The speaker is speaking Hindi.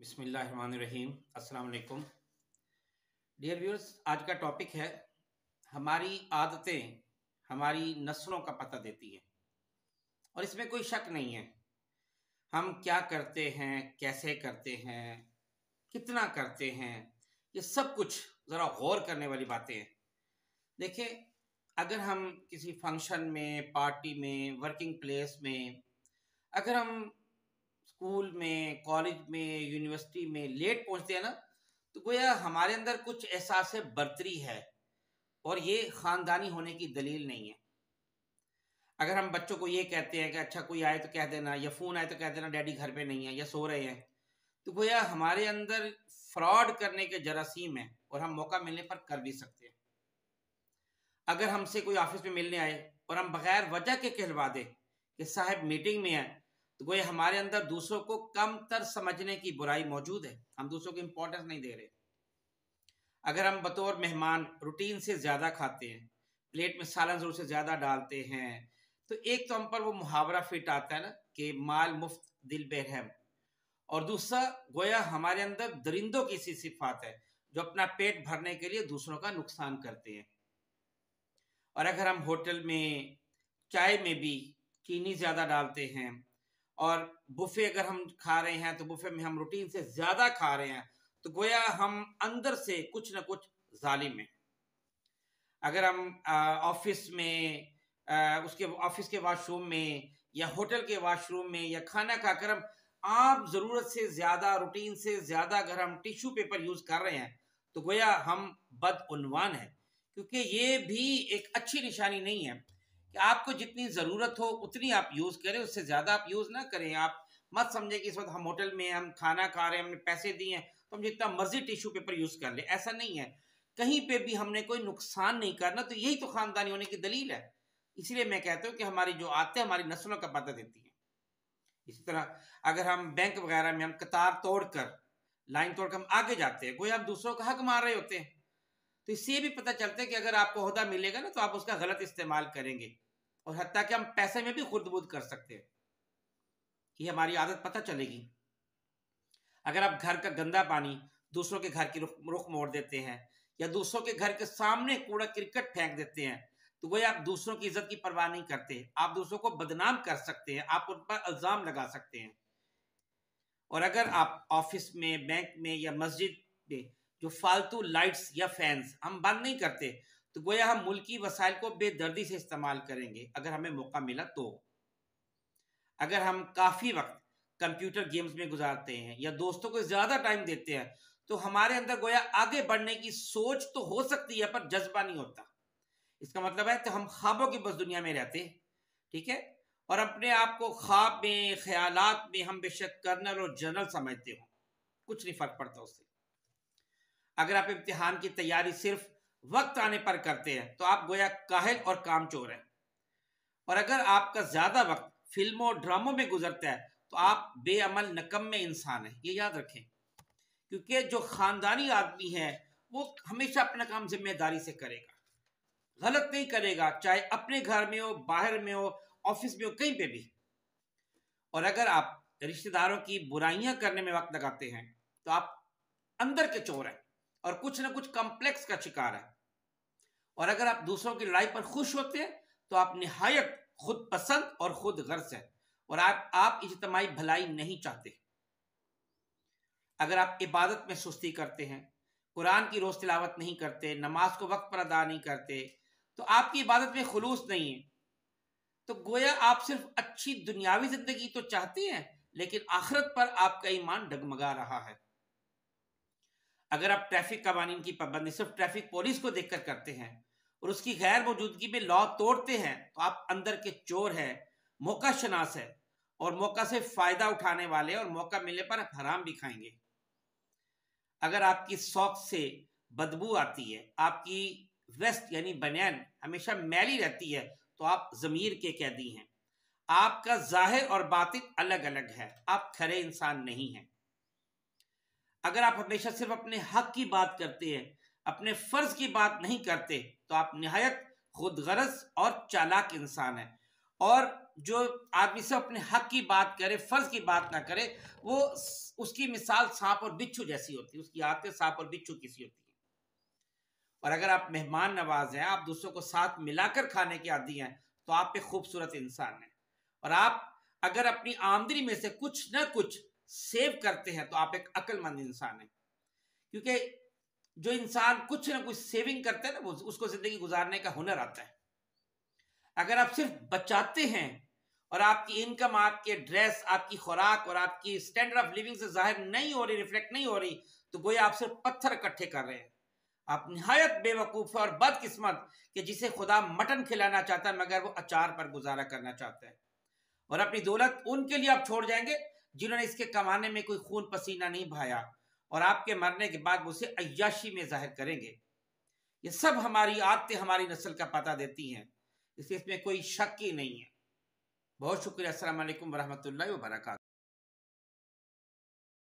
अस्सलाम वालेकुम डियर व्यूअर्स आज का टॉपिक है, हमारी आदतें हमारी नस्लों का पता देती हैं। और इसमें कोई शक नहीं है, हम क्या करते हैं, कैसे करते हैं, कितना करते हैं, ये सब कुछ ज़रा गौर करने वाली बातें हैं। देखिए, अगर हम किसी फ़ंक्शन में पार्टी में वर्किंग प्लेस में, अगर हम स्कूल में, कॉलेज में, यूनिवर्सिटी में लेट पहुँचते हैं ना तो गोया हमारे अंदर कुछ एहसास बर्तरी है, और ये ख़ानदानी होने की दलील नहीं है। अगर हम बच्चों को ये कहते हैं कि अच्छा कोई आए तो कह देना, या फ़ोन आए तो कह देना, डैडी घर पे नहीं है, या सो रहे हैं तो गोया हमारे अंदर फ्रॉड करने के जरासीम है, और हम मौका मिलने पर कर भी सकते हैं। अगर हमसे कोई ऑफ़िस में मिलने आए, और हम बगैर वजह के कहलवा दें कि साहब मीटिंग में है तो गोया हमारे अंदर दूसरों को कम तर समझने की बुराई मौजूद है। हम दूसरों को इम्पोर्टेंस नहीं दे रहे। अगर हम बतौर मेहमान रूटीन से ज़्यादा खाते हैं प्लेट में सालन ज़रूर से ज़्यादा डालते हैं तो एक तो हम पर वो मुहावरा फिट आता है ना कि माल मुफ़्त, दिल बेरहम। और दूसरा, गोया हमारे अंदर दरिंदों की सी सिफात है, जो अपना पेट भरने के लिए दूसरों का नुकसान करते हैं। और अगर हम होटल में, चाय में भी चीनी ज़्यादा डालते हैं और बुफे अगर हम खा रहे हैं तो बुफे में हम रूटीन से ज़्यादा खा रहे हैं तो गोया हम अंदर से कुछ ना कुछ जालिम है। अगर हम ऑफ़िस में आ, उसके ऑफ़िस के वॉशरूम में या होटल के वॉशरूम में या खाना खाकर हम आप ज़रूरत से ज़्यादा रूटीन से ज़्यादा अगर हम टिश्यू पेपर यूज़ कर रहे हैं तो गोया हम बदउनवान है क्योंकि ये भी एक अच्छी निशानी नहीं है। कि आपको जितनी ज़रूरत हो, उतनी आप यूज़ करें, उससे ज़्यादा आप यूज़ ना करें। आप मत समझे कि इस वक्त हम होटल में हम खाना खा रहे हैं, हमने पैसे दिए हैं तो हम जितना मर्ज़ी टिश्यू पेपर यूज़ कर ले। ऐसा नहीं है। कहीं पे भी हमने कोई नुकसान नहीं करना तो यही तो ख़ानदानी होने की दलील है। इसलिए मैं कहता हूँ कि हमारी जो आते हैं हमारी नस्लों का पता देती है। इसी तरह अगर हम बैंक वगैरह में, हम कतार तोड़ कर लाइन तोड़ कर हम आगे जाते हैं, कोई हम दूसरों का हक मार रहे होते हैं तो इससे भी पता चलता है कि अगर आपको अहदा मिलेगा ना तो आप उसका गलत इस्तेमाल करेंगे। और हत्या कि हम पैसे में भी खुद बुद कर सकते हैं। ये हमारी आदत पता चलेगी। अगर आप घर का गंदा पानी दूसरों के घर की रुख, रुख मोड़ देते हैं या दूसरों के घर के सामने कूड़ा क्रिकेट फेंक देते हैं तो वही आप दूसरों की इज़्ज़त की परवाह नहीं करते। आप दूसरों को बदनाम कर सकते हैं आप उन पर इल्ज़ाम लगा सकते हैं। और अगर आप ऑफ़िस में बैंक में या मस्जिद में जो फालतू लाइट्स या फैंस हम बंद नहीं करते तो गोया हम मुल्की वसाइल को बेदर्दी से इस्तेमाल करेंगे, अगर हमें मौका मिला तो। अगर हम काफ़ी वक्त कंप्यूटर गेम्स में गुजारते हैं या दोस्तों को ज़्यादा टाइम देते हैं तो हमारे अंदर गोया आगे बढ़ने की सोच तो हो सकती है, पर जज्बा नहीं होता। इसका मतलब है तो हम ख्वाबों की बस दुनिया में रहते हैं, ठीक है? और अपने आप को ख्वाब में, ख्यालात में हम बेशक कर्नल और जनरल समझते हो, कुछ नहीं फ़र्क पड़ता उससे। अगर आप इम्तिहान की तैयारी सिर्फ़ वक्त आने पर करते हैं तो आप गोया काहिल और काम चोर हैं। और अगर आपका ज़्यादा वक्त फ़िल्मों ड्रामों में गुजरता है तो आप बेअमल, नकम्मे इंसान हैं। ये याद रखें, क्योंकि जो खानदानी आदमी है, वो हमेशा अपना काम ज़िम्मेदारी से करेगा। गलत नहीं करेगा, चाहे अपने घर में हो, बाहर में हो, ऑफ़िस में हो, कहीं पे भी। और अगर आप रिश्तेदारों की बुराइयाँ करने में वक्त लगाते हैं तो आप अंदर के चोर हैं। और कुछ ना कुछ कॉम्प्लेक्स का शिकार है। और अगर आप दूसरों की लड़ाई पर खुश होते हैं तो आप निहायत खुद पसंद और खुद गर्ज है। और आप आप इजतमाही भलाई नहीं चाहते। अगर आप इबादत में सुस्ती करते हैं, कुरान की रोज तिलावत नहीं करते, नमाज़ को वक्त पर अदा नहीं करते तो आपकी इबादत में खलूस नहीं है। तो गोया आप सिर्फ़ अच्छी दुनियावी ज़िंदगी तो चाहते हैं, लेकिन आखिरत पर आपका ईमान डगमगा रहा है। अगर आप ट्रैफ़िक कवानीन की पाबंदी, सिर्फ़ ट्रैफ़िक पुलिस को देखकर करते हैं और उसकी गैर मौजूदगी में लॉ तोड़ते हैं तो आप अंदर के चोर है, मौका शनास है और मौका से फ़ायदा उठाने वाले और मौका मिलने पर आप हराम भी खाएँगे। अगर आपकी शौक से बदबू आती है, आपकी वेस्ट यानी बनियान हमेशा मैली रहती है तो आप जमीर के कैदी हैं। आपका ज़ाहिर और बातिन अलग अलग है, आप खरे इंसान नहीं हैं। अगर आप हमेशा सिर्फ़ अपने हक की बात करते हैं, अपने फ़र्ज़ की बात नहीं करते तो आप नहायत खुद गरज और चालाक इंसान है। और जो आदमी से अपने हक की बात करे, फ़र्ज़ की बात ना करे, वो उसकी मिसाल सांप और बिच्छू जैसी होती है, उसकी आदतें सांप और बिच्छू किसी होती है। और अगर आप मेहमान नवाज़ हैं, आप दूसरों को साथ मिलाकर खाने के आदि हैं तो आप एक खूबसूरत इंसान हैं। और आप अगर अपनी आमदनी में से कुछ ना कुछ सेव करते हैं तो आप एक अक्लमंद इंसान हैं। क्योंकि जो इंसान कुछ ना कुछ सेविंग करते हैं ना उसको ज़िंदगी गुजारने का हुनर आता है। अगर आप सिर्फ़ बचाते हैं और आपकी इनकम, आपके ड्रेस, आपकी खुराक और आपकी स्टैंडर्ड ऑफ़ लिविंग से ज़ाहिर नहीं हो रही रिफ्लेक्ट नहीं हो रही तो गोया आप सिर्फ़ पत्थर इकट्ठे कर रहे हैं। आप निहायत बेवकूफ़ और बदकिस्मत कि जिसे खुदा मटन खिलाना चाहता है, मगर वो अचार पर गुजारा करना चाहता है। और अपनी दौलत उनके लिए आप छोड़ जाएँगे जिन्होंने इसके कमाने में कोई खून पसीना नहीं भाया और आपके मरने के बाद वो उसे अयाशी में ज़ाहिर करेंगे। ये सब हमारी आदतें हमारी नस्ल का पता देती हैं। इसलिए इसमें कोई शक ही नहीं है। बहुत शुक्रिया असल वरहमल वर्का